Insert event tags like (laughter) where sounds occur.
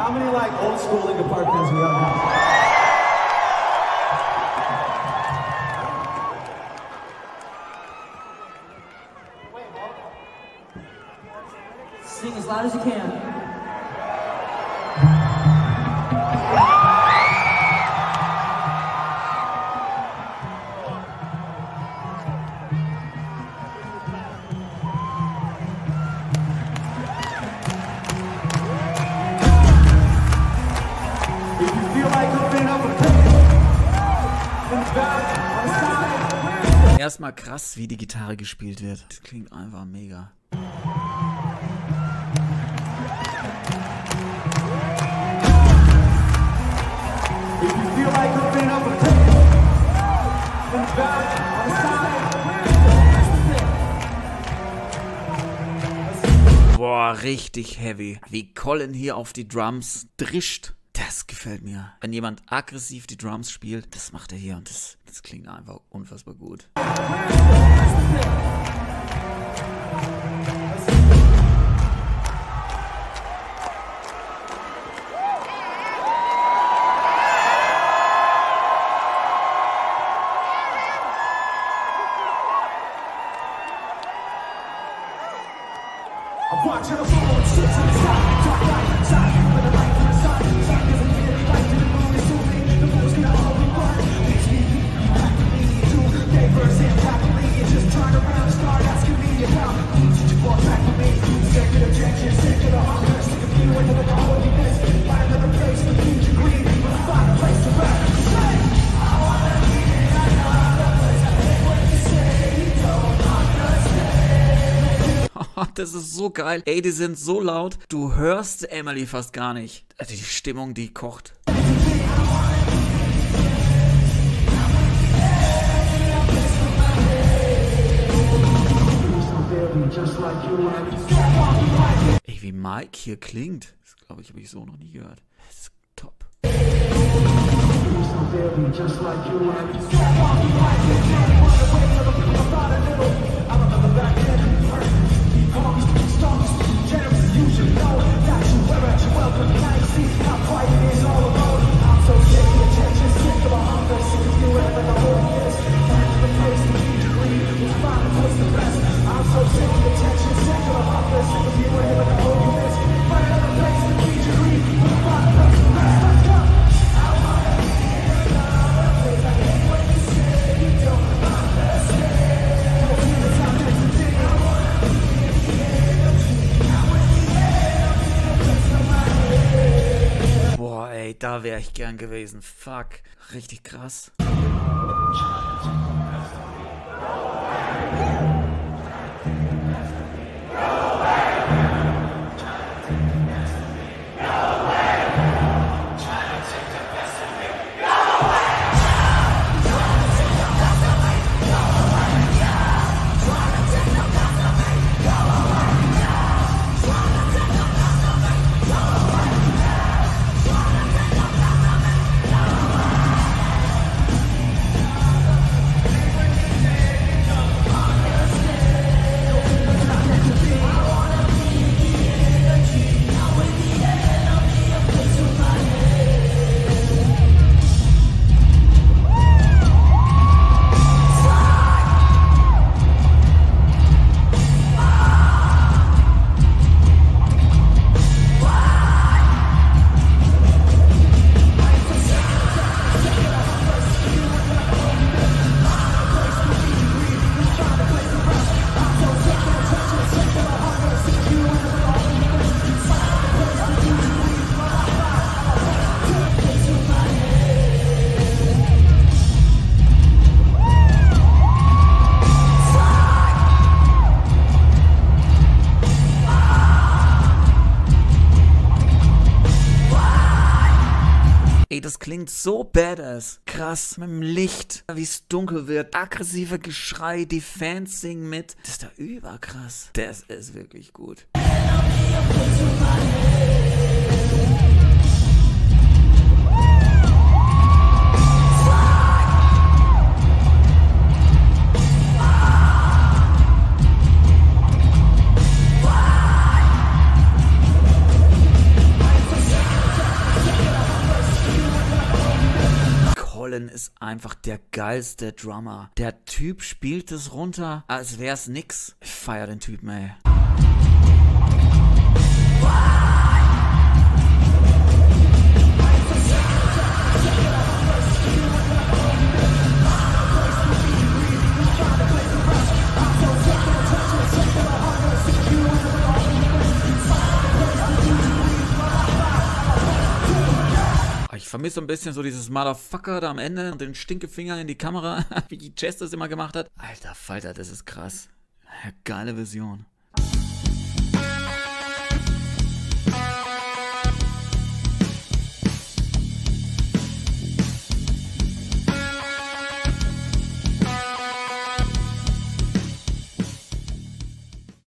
How many like old school Linkin Park fans we have? Sing as loud as you can. Erstmal krass, wie die Gitarre gespielt wird. Das klingt einfach mega. Boah, richtig heavy. Wie Colin hier auf die Drums drischt. Das gefällt mir. Wenn jemand aggressiv die Drums spielt, das macht er hier und das, das klingt einfach unfassbar gut. I'm watching Das ist so geil. Ey, die sind so laut. Du hörst Emily fast gar nicht. Also Die Stimmung, die kocht. Ey, wie Mike hier klingt. Das glaube ich, habe ich so noch nie gehört. Das ist top. Boah, ey, da wäre ich gern gewesen. Fuck. Richtig krass. Das klingt so badass. Krass, mit dem Licht, wie es dunkel wird, aggressive Geschrei, die Fans singen mit. Das ist da überkrass. Das ist wirklich gut. Nolan ist einfach der geilste Drummer. Der Typ spielt es runter, als wär's nix. Ich feier den Typen, ey. Vermisse so ein bisschen so dieses Motherfucker da am Ende und den Stinkefinger in die Kamera, (laughs) wie Chess das immer gemacht hat. Alter Falter, das ist krass. Geile Vision.